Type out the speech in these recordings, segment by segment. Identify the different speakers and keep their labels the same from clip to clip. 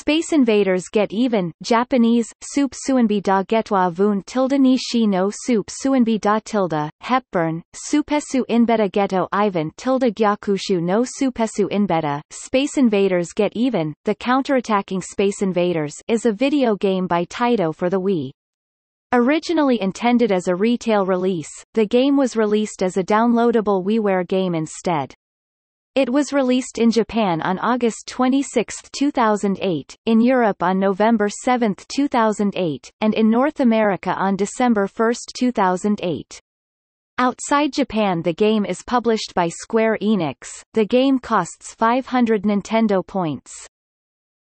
Speaker 1: Space Invaders Get Even Japanese, Soup Suinbi da Getwa Vun tilde ni shi no Soup Suinbi da tilde, Hepburn, Supesu Inbēdā Getto Īvun tilde Gyakushu no Supesu Inbēdā, Space Invaders Get Even, The Counterattacking Space Invaders is a video game by Taito for the Wii. Originally intended as a retail release, the game was released as a downloadable WiiWare game instead. It was released in Japan on August 26, 2008, in Europe on November 7, 2008, and in North America on December 1, 2008. Outside Japan the game is published by Square Enix. The game costs 500 Nintendo points.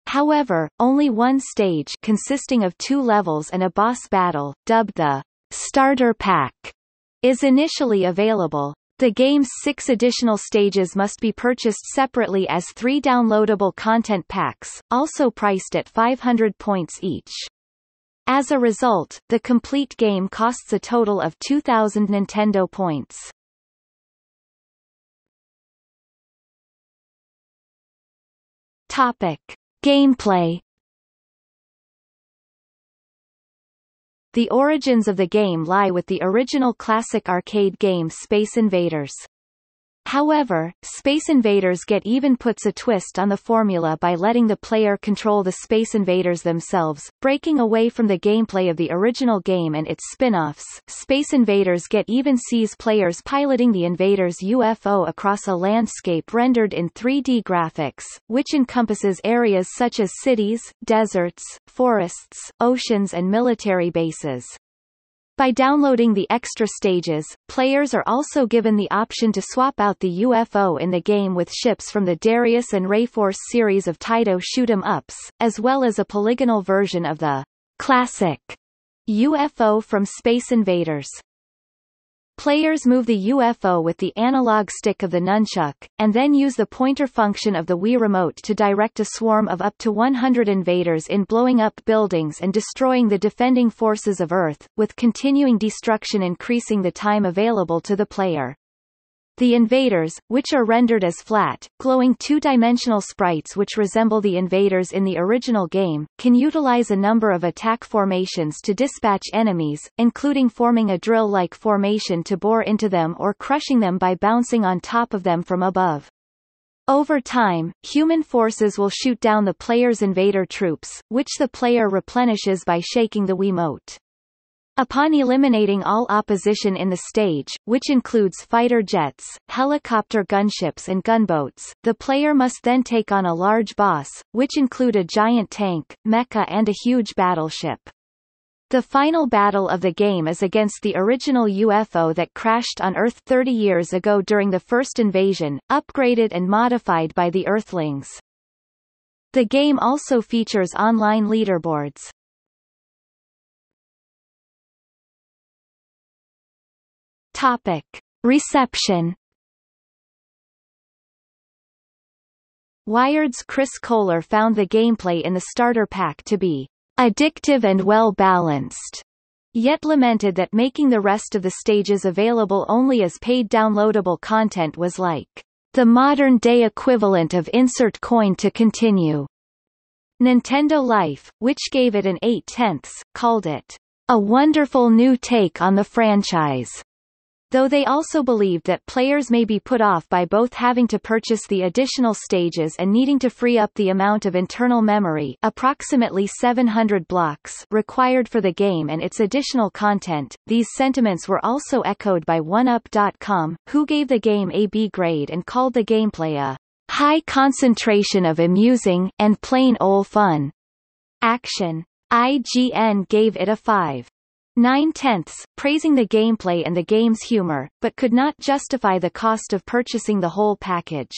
Speaker 1: However, only one stage consisting of two levels and a boss battle, dubbed the Starter Pack, is initially available. The game's six additional stages must be purchased separately as three downloadable content packs, also priced at 500 points each. As a result, the complete game costs a total of 2,000 Nintendo points. Topic. Gameplay The origins of the game lie with the original classic arcade game Space Invaders. However, Space Invaders Get Even puts a twist on the formula by letting the player control the Space Invaders themselves, breaking away from the gameplay of the original game and its spin-offs. Space Invaders Get Even sees players piloting the Invaders UFO across a landscape rendered in 3D graphics, which encompasses areas such as cities, deserts, forests, oceans and military bases. By downloading the extra stages, players are also given the option to swap out the UFO in the game with ships from the Darius and Rayforce series of Taito shoot 'em ups, as well as a polygonal version of the classic UFO from Space Invaders. Players move the UFO with the analog stick of the nunchuk, and then use the pointer function of the Wii Remote to direct a swarm of up to 100 invaders in blowing up buildings and destroying the defending forces of Earth, with continuing destruction increasing the time available to the player. The invaders, which are rendered as flat, glowing two-dimensional sprites which resemble the invaders in the original game, can utilize a number of attack formations to dispatch enemies, including forming a drill-like formation to bore into them or crushing them by bouncing on top of them from above. Over time, human forces will shoot down the player's invader troops, which the player replenishes by shaking the Wiimote. Upon eliminating all opposition in the stage, which includes fighter jets, helicopter gunships and gunboats, the player must then take on a large boss, which include a giant tank, mecha and a huge battleship. The final battle of the game is against the original UFO that crashed on Earth 30 years ago during the first invasion, upgraded and modified by the Earthlings. The game also features online leaderboards. Topic. Reception Wired's Chris Kohler found the gameplay in the starter pack to be addictive and well-balanced, yet lamented that making the rest of the stages available only as paid downloadable content was like the modern-day equivalent of insert coin to continue. Nintendo Life, which gave it an 8 tenths, called it a wonderful new take on the franchise though they also believed that players may be put off by both having to purchase the additional stages and needing to free up the amount of internal memory approximately 700 blocks required for the game and its additional content. These sentiments were also echoed by 1UP.com, who gave the game a B grade and called the gameplay a high concentration of amusing, and plain ol' fun action. IGN gave it a 5. Nine-tenths, praising the gameplay and the game's humor, but could not justify the cost of purchasing the whole package.